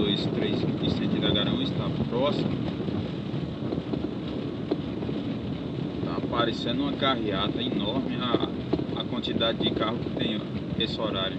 BR-423 em sentido a Garanhuns, está próximo. Está aparecendo uma carreata enorme a, a quantidade de carro que tem esse horário.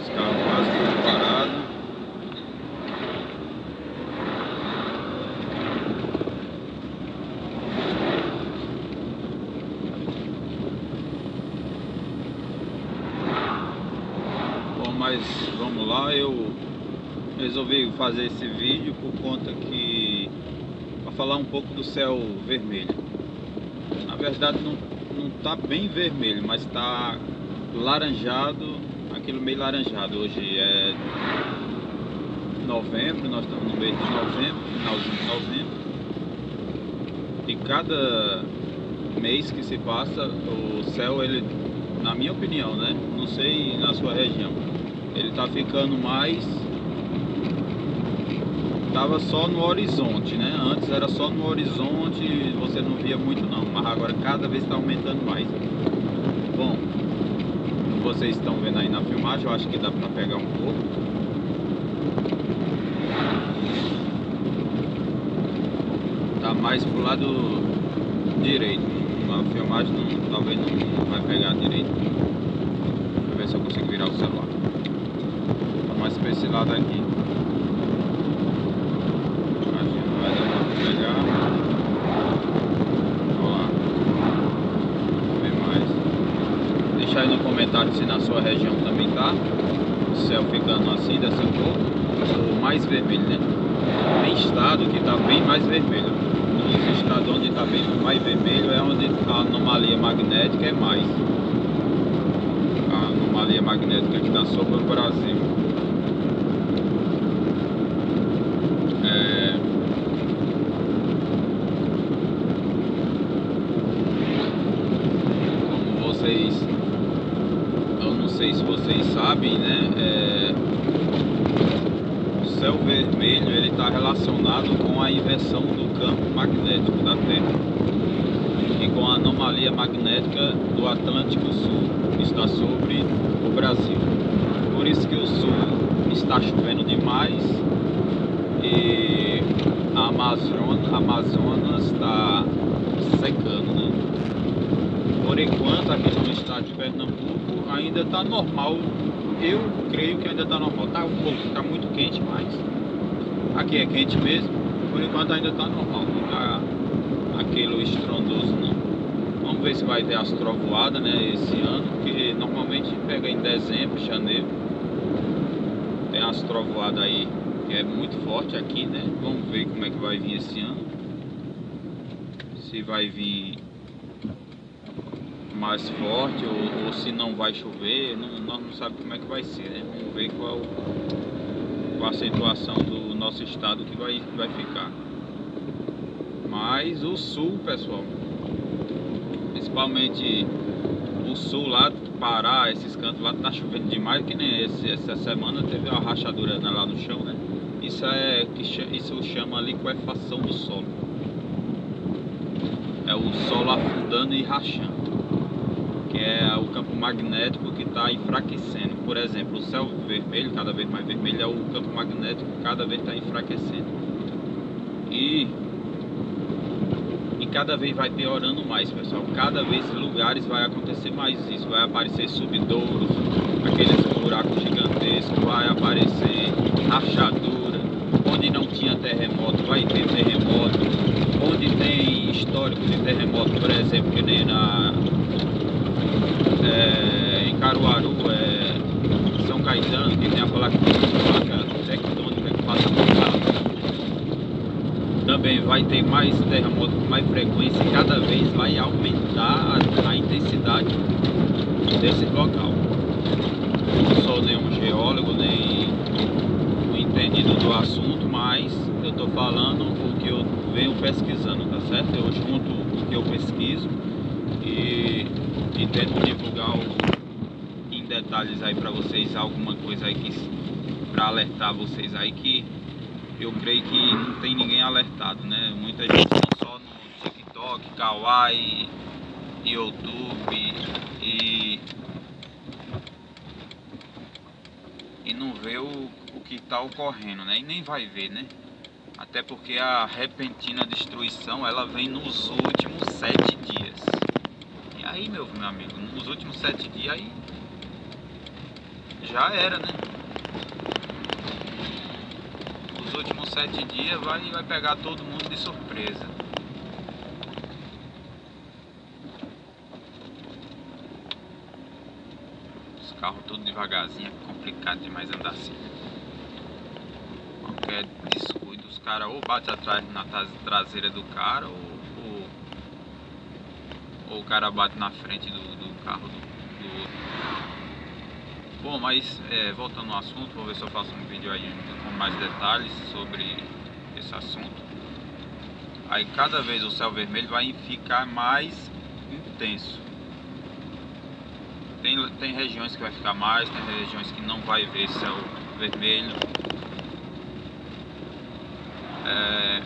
Os carros quase tudo parados. mas vamos lá, eu resolvi fazer esse vídeo por conta que para falar um pouco do céu vermelho. Na verdade não, não tá bem vermelho, mas está laranjado, aquilo meio laranjado. Hoje é novembro, nós estamos no mês de novembro, finalzinho de novembro. E cada mês que se passa, o céu ele, na minha opinião, né? Não sei na sua região ele tá ficando mais tava só no horizonte, né? Antes era só no horizonte, você não via muito não, mas agora cada vez está aumentando mais. Bom, vocês estão vendo aí na filmagem, eu acho que dá para pegar um pouco. Tá mais pro lado direito. Na filmagem não, talvez não vai pegar direito. Deixa eu ver se eu consigo virar o celular mais para esse lado aqui. Acho que não vai dar pra pegar. Olha lá. Vamos ver mais. Deixa no comentário se na sua região também tá. O céu ficando assim, dessa cor. Ou mais vermelho, né? Tem estado que tá bem mais vermelho. Nos estados onde está bem mais vermelho é onde a anomalia magnética é mais. A anomalia magnética que está sobre o Brasil. vocês, eu não sei se vocês sabem, né? É, o céu vermelho ele está relacionado com a inversão do campo magnético da Terra e com a anomalia magnética do Atlântico Sul que está sobre o Brasil. Por isso que o Sul está chovendo demais e a Amazonas, a Amazonas está secando, né? Por enquanto, aqui no estado de Pernambuco ainda está normal. Eu creio que ainda está normal. Está um pouco, está muito quente, mas aqui é quente mesmo. Por enquanto ainda está normal. Não está aquele estrondoso não. Vamos ver se vai ter as trovoadas né, esse ano, porque normalmente pega em dezembro, janeiro. Tem as trovoadas aí que é muito forte aqui, né? Vamos ver como é que vai vir esse ano. Se vai vir mais forte ou, ou, se não vai chover, não, nós não sabemos como é que vai ser, né? Vamos ver qual, qual a situação do nosso estado que vai, vai ficar. Mas o sul, pessoal, principalmente o sul lá do Pará, esses cantos lá tá chovendo demais, que nem esse, essa semana teve uma rachadura lá no chão, né? Isso é que isso chama liquefação do solo. É o solo afundando e rachando é o campo magnético que está enfraquecendo. Por exemplo, o céu vermelho, cada vez mais vermelho, é o campo magnético que cada vez está enfraquecendo. E, e cada vez vai piorando mais, pessoal. Cada vez lugares vai acontecer mais isso. Vai aparecer subdouros, aqueles buracos gigantescos, vai aparecer rachadura. Onde não tinha terremoto, vai ter terremoto. Onde tem histórico de terremoto, por exemplo, que nem na é, em Caruaru, é, São Caetano, que tem a placa, placa tectônica que passa por lá. Também vai ter mais terremoto com mais frequência e cada vez vai aumentar a, a intensidade desse local. Não sou nenhum geólogo, nem um entendido do assunto, mas eu estou falando o que eu venho pesquisando, tá certo? Eu junto o que eu pesquiso e e tento divulgar em detalhes aí para vocês alguma coisa aí que para alertar vocês aí que eu creio que não tem ninguém alertado, né? Muita gente só no TikTok, Kawaii, YouTube, e e não vê o, o que está ocorrendo, né? E nem vai ver, né? Até porque a repentina destruição ela vem nos últimos sete dias. Aí, meu, meu amigo, nos últimos sete dias aí já era, né? Os últimos sete dias vai, vai pegar todo mundo de surpresa. Os carros tudo devagarzinho, é complicado demais andar assim. Qualquer descuido, os caras ou bate atrás na traseira do cara ou, ou, o cara bate na frente do, do carro do, do outro. Bom, mas é, voltando ao assunto, vou ver se eu faço um vídeo aí com mais detalhes sobre esse assunto. Aí cada vez o céu vermelho vai ficar mais intenso. Tem, tem regiões que vai ficar mais, tem regiões que não vai ver céu vermelho. É,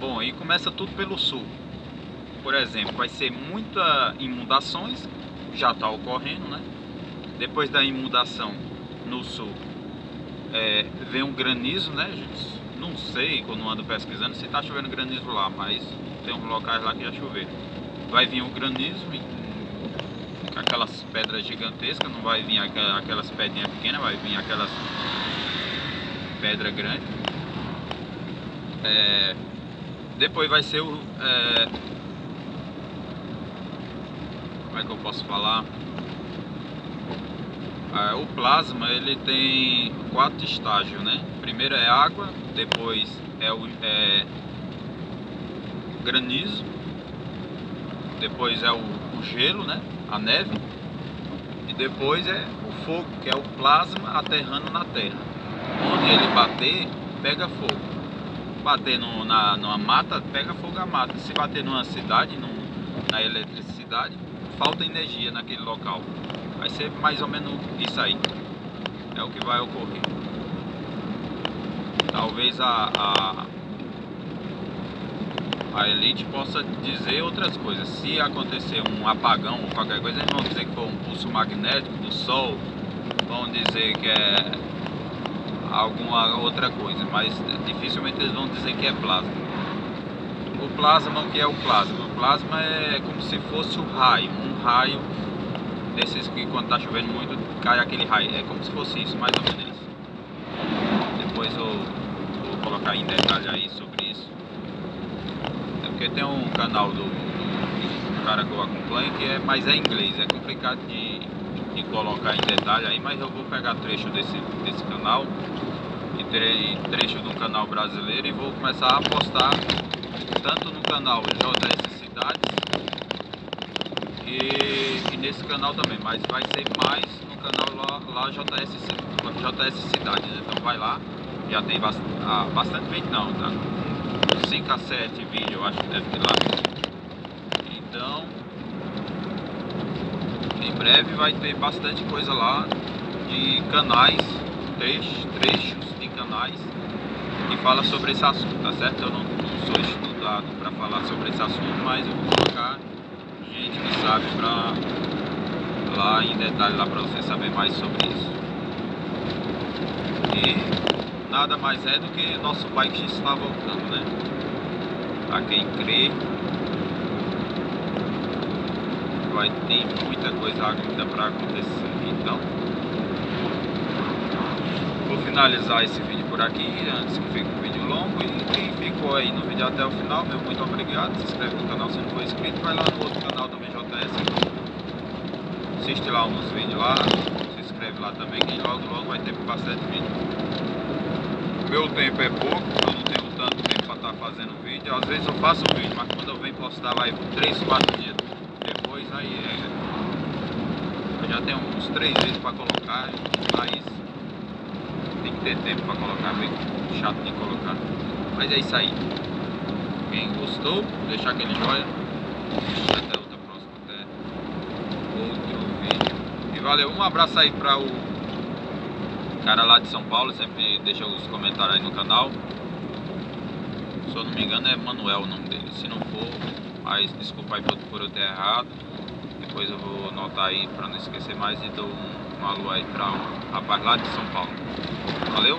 bom, aí começa tudo pelo sul. Por exemplo, vai ser muita inundações, já está ocorrendo, né? Depois da inundação no sul, é, vem um granizo, né? Não sei, quando ando pesquisando, se está chovendo granizo lá, mas tem uns locais lá que já choveu. Vai vir um granizo, aquelas pedras gigantescas, não vai vir aquelas pedrinhas pequenas, vai vir aquelas pedras grandes. É, depois vai ser o. É, é que eu posso falar? É, o plasma ele tem quatro estágios, né? Primeiro é água, depois é o é, granizo, depois é o, o gelo, né? A neve e depois é o fogo, que é o plasma aterrando na terra. Onde ele bater, pega fogo. Bater no, na, numa mata, pega fogo a mata. Se bater numa cidade, num, na eletricidade, falta energia naquele local. Vai ser mais ou menos isso aí. É o que vai ocorrer. Talvez a, a, a elite possa dizer outras coisas. Se acontecer um apagão ou qualquer coisa, eles vão dizer que foi um pulso magnético do Sol, vão dizer que é alguma outra coisa, mas dificilmente eles vão dizer que é plasma. O plasma, o que é o plasma? O plasma é como se fosse o raio, um raio desses que quando está chovendo muito cai aquele raio. É como se fosse isso, mais ou menos isso. Depois eu vou colocar em detalhe aí sobre isso. É porque tem um canal do, do cara que eu acompanho que é, mas é inglês, é complicado de, de colocar em detalhe aí, mas eu vou pegar trecho desse, desse canal e trecho de um canal brasileiro e vou começar a postar tanto no canal JS Cidades e, e, nesse canal também, mas vai ser mais no canal lá, lá JS, JS Cidades. Então vai lá, já tem bastante, ah, bastante vídeo não, tá? 5 a 7 vídeos eu acho que deve ter lá. Então em breve vai ter bastante coisa lá de canais, trechos, trechos de canais que fala sobre esse assunto, tá certo? Eu não, sou estudado para falar sobre esse assunto, mas eu vou colocar gente que sabe pra lá em detalhe lá para você saber mais sobre isso. E nada mais é do que nosso pai que está voltando, né? Para quem crê, vai ter muita coisa ainda para acontecer. Então, vou finalizar esse vídeo por aqui antes que fique um vídeo longo e quem ficou aí no vídeo até o final, meu muito obrigado. Se inscreve no canal se não for inscrito, vai lá no outro canal também JS. Assiste lá uns vídeos lá, se inscreve lá também que logo logo vai ter bastante vídeo. Meu tempo é pouco, eu não tenho tanto tempo para estar tá fazendo vídeo. Às vezes eu faço vídeo, mas quando eu venho postar vai 3, 4 dias depois aí é. Eu já tenho uns 3 vezes para colocar, mas tem que ter tempo para colocar, bem chato de colocar. Mas é isso aí. Quem gostou, deixar aquele joinha. Até outra próxima, até outro vídeo. E valeu, um abraço aí para o cara lá de São Paulo, sempre deixa os comentários aí no canal. Se eu não me engano é Manuel o nome dele. Se não for, mas desculpa aí por, eu ter errado. Depois eu vou anotar aí para não esquecer mais e dou um, um alô aí para um rapaz lá de São Paulo. Valeu?